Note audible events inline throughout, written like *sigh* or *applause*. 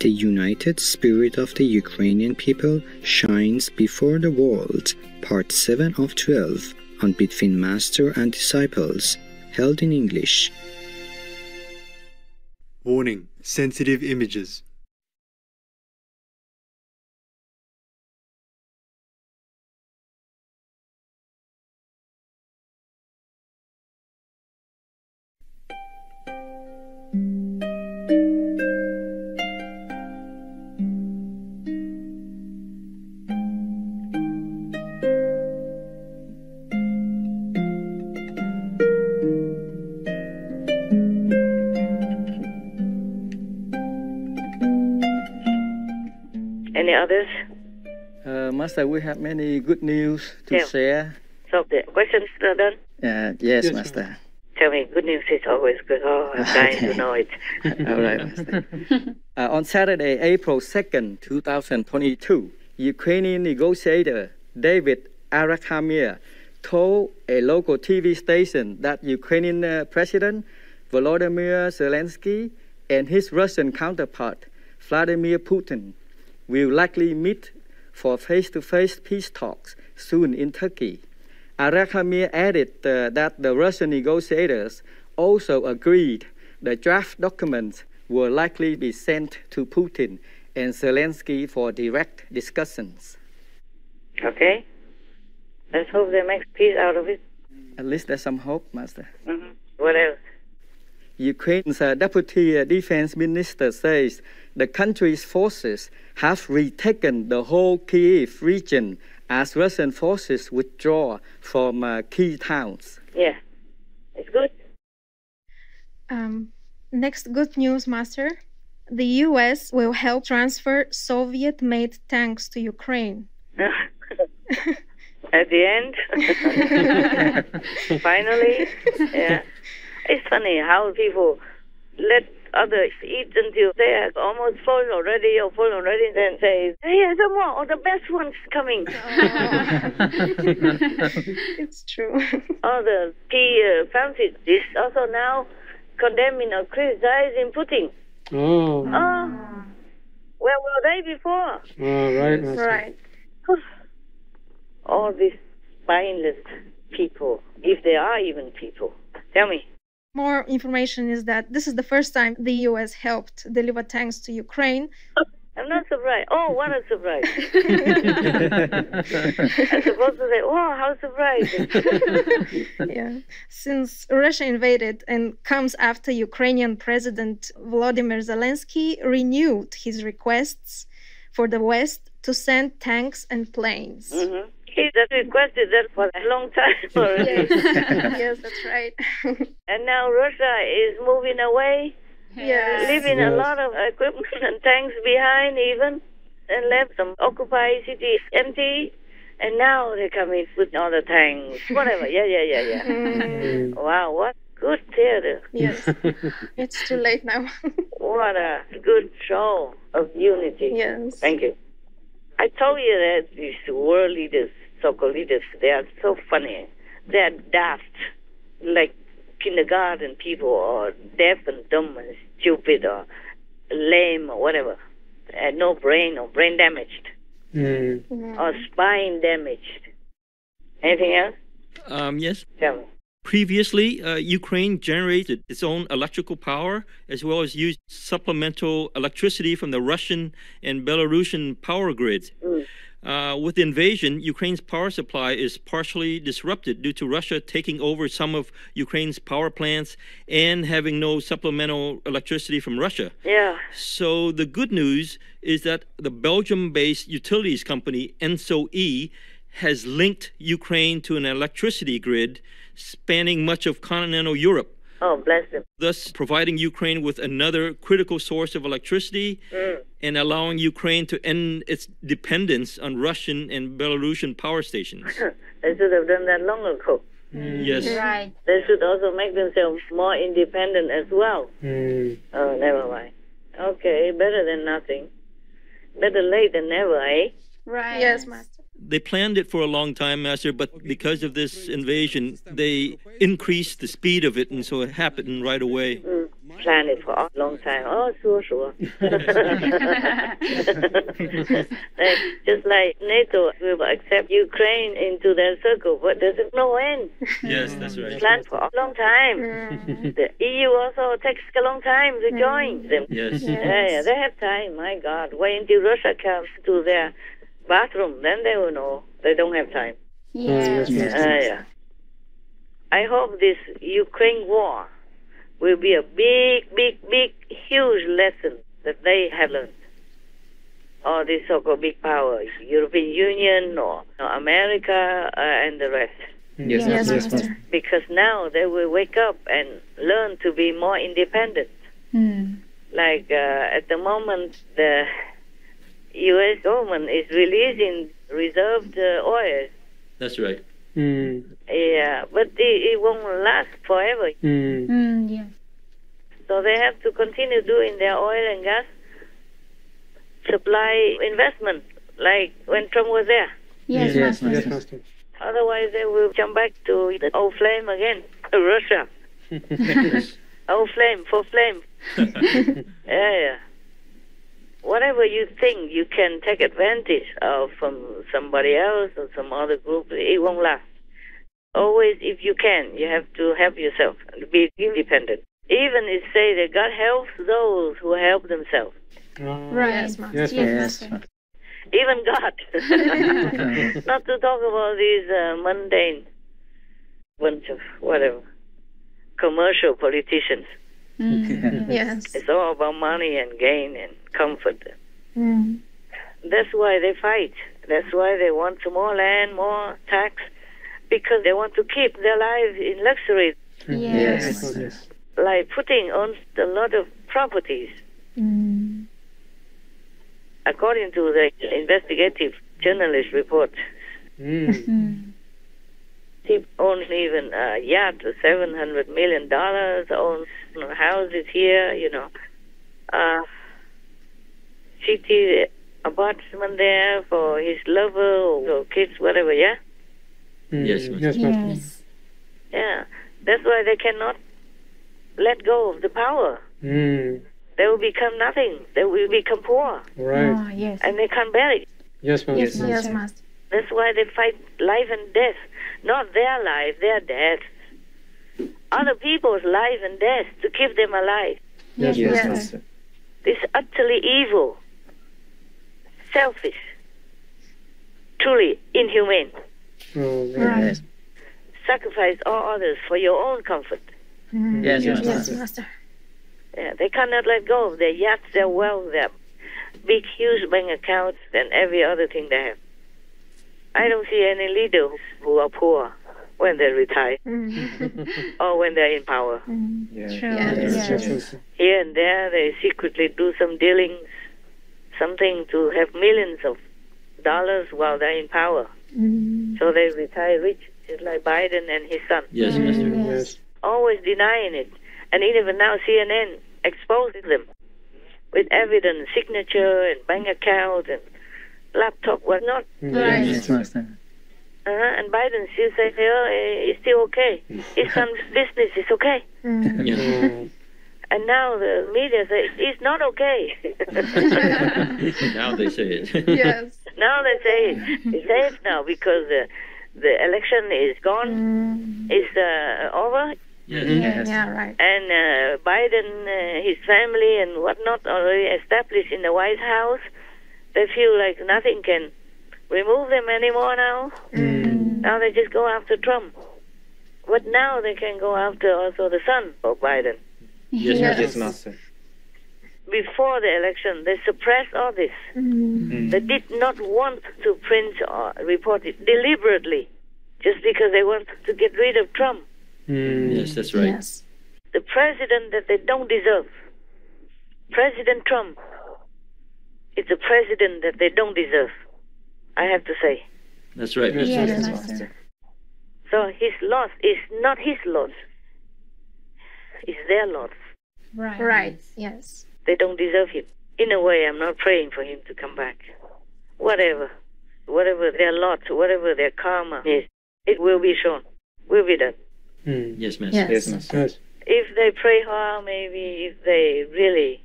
The united spirit of the Ukrainian people shines before the world, part 7 of 12, on Between Master and Disciples, held in English. Warning Sensitive images. Master, we have many good news to Yeah. share. So the questions are done. Uh, yes, Yes, Master. Tell me, good news is always good. Oh, I'm *laughs* dying to know it. *laughs* All right, Master. *laughs* Uh, on Saturday, April 2nd, 2022, Ukrainian negotiator David Arakhamia told a local TV station that Ukrainian uh, President Volodymyr Zelensky and his Russian counterpart Vladimir Putin will likely meet for face-to-face peace talks soon in Turkey. Arakhamia added uh, that the Russian negotiators also agreed the draft documents will likely be sent to Putin and Zelensky for direct discussions. Okay? Let's hope they make peace out of it. At least there's some hope, Master. hmm What else? Ukraine's uh, deputy uh, defense minister says the country's forces have retaken the whole Kiev region as Russian forces withdraw from uh, key towns. Yeah. It's good. Um, next good news, Master. The US will help transfer Soviet made tanks to Ukraine. *laughs* *laughs* At the end, *laughs* finally, yeah. It's funny how people let others eat until they are almost full already or full already, then say, "Hey, some more, or the best one's coming." *laughs* *laughs* it's true. *laughs* All the key uh, fancy dish also now condemning or criticizing Putin. Oh, Oh, where were they before? oh right, Master. right. All these spineless people, if they are even people. Tell me. More information is that this is the first time the US helped deliver tanks to Ukraine. Oh, I'm not surprised. Oh, what a surprise. *laughs* I'm supposed to say, oh, how surprising. *laughs* yeah. Since Russia invaded and comes after Ukrainian President Volodymyr Zelensky renewed his requests for the West to send tanks and planes. Mm-hmm. He has requested that for a long time *laughs* already. yes. *laughs* yes, that's right. *laughs* And now Russia is moving away, yes. leaving a lot of equipment and tanks behind even, and left some occupied cities empty. And now they're coming with all the tanks. Whatever. Yeah, yeah, yeah, yeah. Mm, Wow, what good theater. yes. It's too late now. What a good show of unity. yes. Thank you. I told you that these world leaders, so-called leaders, they are so funny. They are daft, like kindergarten people, or deaf and dumb and stupid, or lame, or whatever. And no brain, or brain damaged, Mm. or spine damaged. Anything else? Um, yes. Tell me. Previously, uh, Ukraine generated its own electrical power as well as used supplemental electricity from the Russian and Belarusian power grids. Mm. Uh, with the invasion, Ukraine's power supply is partially disrupted due to Russia taking over some of Ukraine's power plants and having no supplemental electricity from Russia. Yeah. So the good news is that the Belgium-based utilities company ENTSO-E has linked Ukraine to an electricity grid spanning much of continental Europe, Oh, bless them. thus providing Ukraine with another critical source of electricity Mm. and allowing Ukraine to end its dependence on Russian and Belarusian power stations. *laughs* they should have done that long ago. Yes. Right. They should also make themselves more independent as well. Mm. Oh, never mind. Okay, better than nothing. Better late than never, eh? Right. Yes, Master. They planned it for a long time, Master, but because of this invasion, they increased the speed of it, and so it happened right away. Mm. plan it for a long time. Oh, sure, sure. *laughs* *laughs* Like, just like NATO will accept Ukraine into their circle, but there's no end. Yes, that's right. Planned for a long time. The EU also takes a long time to join them. Yes. Yeah, yeah, they have time. My God, wait until Russia comes to their bathroom, then they will know they don't have time. yes, Yes. Uh, yeah. I hope this Ukraine war will be a big, big, big, huge lesson that they have learned. All these so-called big powers, European Union or America uh, and the rest. Yes, Yes, Master. Master. Because now they will wake up and learn to be more independent. Mm. Like uh, at the moment, the U.S. government is releasing reserved uh, oil. That's right. Mm, Yeah, but it, it won't last forever. mm, Mm, yes. So they have to continue doing their oil and gas supply investment, like when Trump was there. Yes, Yes, Master. yes, Master. Otherwise, they will jump back to the old flame again, Russia. *laughs* Old flame, full flame. *laughs* Yeah, yeah. Whatever you think you can take advantage of from somebody else or some other group, it won't last. Always, if you can, you have to help yourself and be independent. Even it say that God helps those who help themselves. Ah, Right. Yes, Master. Yes, Yes. Master. Even God. *laughs* Not to talk about these uh, mundane bunch of whatever commercial politicians. Mm, *laughs* Yes. It's all about money and gain and comfort. Mm. That's why they fight. That's why they want more land, more tax, because they want to keep their lives in luxury, Yes. Yes, yes. like putting on a lot of properties. Mm. According to the investigative journalist report, Mm, Mm. He owns even a yacht, seven hundred million dollars, owns houses here, you know, uh, city apartment there for his lover or kids, whatever. Yeah, mm, Yes, yes, Yes. yeah. That's why they cannot let go of the power. Mm, They will become nothing. They will become poor, right. Ah, yes. and they can't bear it. Yes, Master. Yes, Yes, Master. Master. That's why they fight life and death, not their life, their death. Other people's life and death to keep them alive. Yes, Yes, Yes. Master. This utterly evil, selfish, truly inhumane. Oh, right. Yes. Sacrifice all others for your own comfort. Mm. Yes, Yes, yes, Yes, Master. Master. Yeah, they cannot let go of their yachts, their wealth, their big, huge bank accounts, and every other thing they have. I don't see any leader who are poor when they retire Mm. or when they're in power. Mm. Yes. True. Yes. Yes, Yes. Here and there, they secretly do some dealings, something to have millions of dollars while they're in power. Mm. So they retire rich, just like Biden and his son, Yes, Master. Yes. always denying it. And even now, CNN exposes them with evidence, signature, and bank account, and laptop, whatnot. Right. Yes, Uh-huh. And Biden still says, oh, eh, it's still okay. His *laughs* son's business is okay. Mm. Yeah. *laughs* And now the media says, it's not okay. *laughs* now they say it. Yes. Now they say it's safe now because the the election is gone, Mm. it's uh, over, yes. Yes. Yeah, right. and uh, Biden, uh, his family, and whatnot already established in the White House. They feel like nothing can remove them anymore now. Mm. Now they just go after Trump. But now they can go after also the son of Biden. Yes, Yes. Master. Master. Before the election, they suppressed all this. Mm. They did not want to print or report it deliberately, just because they want to get rid of Trump, mm, Yes, that's right. Yes. the president that they don't deserve. President Trump is a president that they don't deserve. I have to say. That's right. Yes, Yes, Master. Master. So his loss is not his loss. It's their loss. Right. Right. Yes. They don't deserve him. In a way, I'm not praying for him to come back. Whatever. Whatever their lot, whatever their karma is, it will be shown. Will be done. Mm, Yes, Master. Yes. Yes, Master. Yes. if they pray hard, maybe if they really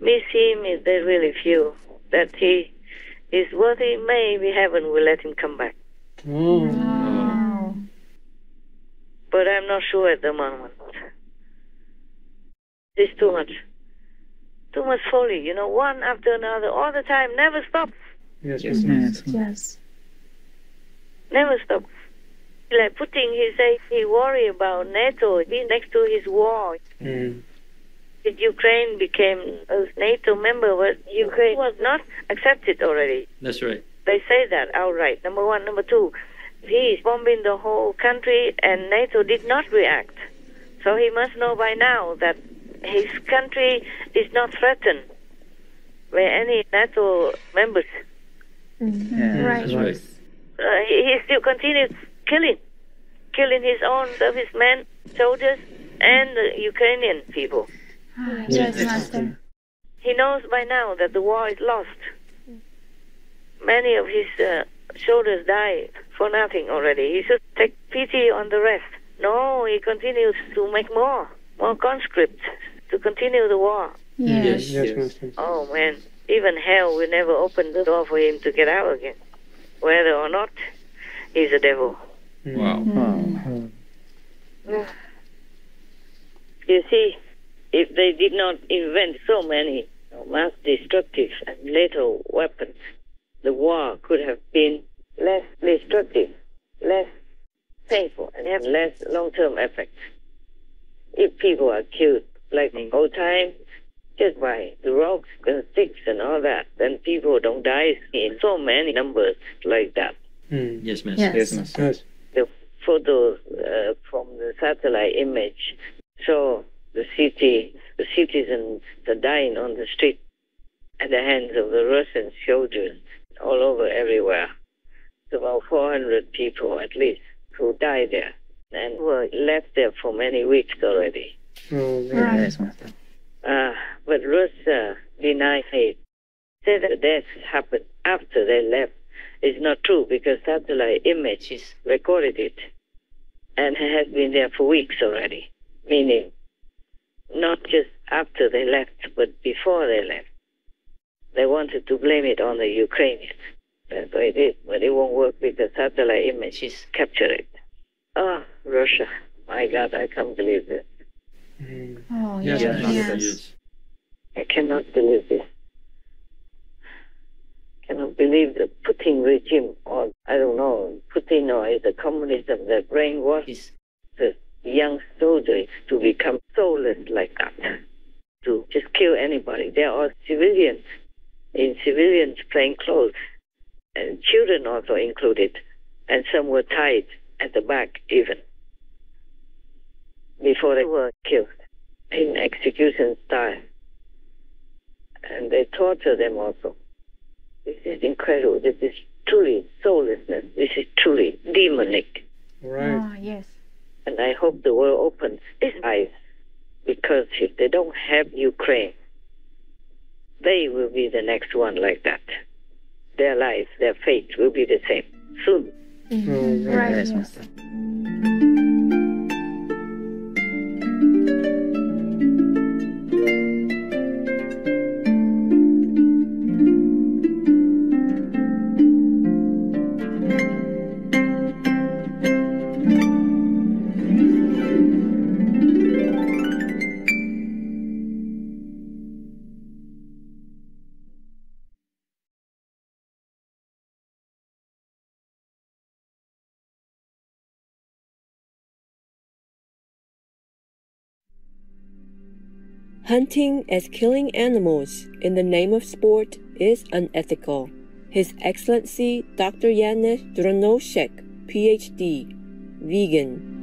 miss him, if they really feel that he is worthy, maybe heaven will let him come back. Wow. But I'm not sure at the moment. It's too much. Too much folly, you know, one after another, all the time, never stops. Yes, Yes, yes. Yes. Never stop. Like Putin, he say he worry about NATO being next to his wall. Mm. If Ukraine became a NATO member, but Ukraine was not accepted already. That's right. They say that outright. Number one. Number two, he is bombing the whole country and NATO did not react. So he must know by now that his country is not threatened by any NATO members. Yeah, Right. that's right. Uh, he, he still continues killing, killing his own servicemen, soldiers, and the Ukrainian people. Ah, yes, Master. He knows by now that the war is lost. Many of his uh, soldiers died for nothing already. He should take pity on the rest. No, he continues to make more, more conscripts to continue the war. Yes. Yes, Master. Oh man, even hell will never open the door for him to get out again. Whether or not he's a devil. Wow. Oh. You see, if they did not invent so many mass destructive and lethal weapons, the war could have been less destructive, less painful, and have less long term effects. If people are killed like in old times, just by the rocks and sticks and all that, then people don't die in so many numbers like that. Mm. Yes, Master. Yes. Yes, Master. Yes. the photos uh, from the satellite image show the city, the citizens are dying on the street at the hands of the Russian soldiers all over everywhere. It's about 400 people at least who died there and were left there for many weeks already. Oh, Right. Uh, but Russia denied it. Said that death happened after they left. It's not true because satellite images recorded it and it has been there for weeks already. Meaning, not just after they left, but before they left. They wanted to blame it on the Ukrainians. That's what it is, but it won't work because satellite images capture it. Ah, Russia. My God, I can't believe this. Mm. Oh, Yes, yes. Yes. Yes. I cannot believe this. I Cannot believe the Putin regime, or I don't know, Putin or is the communism that brainwashes the young soldiers to become soulless like that, to just kill anybody. There are civilians in civilians plain clothes, and children also included, and some were tied at the back even before they were killed in execution style and they torture them also. This is incredible. This is truly soullessness. This is truly demonic. Right. Oh, yes. And I hope the world opens its eyes because if they don't have Ukraine, they will be the next one like that. Their life, their fate will be the same soon. Oh, right. Right. Hunting as killing animals in the name of sport is unethical. His Excellency Dr. Janez Drnovšek, PhD, vegan.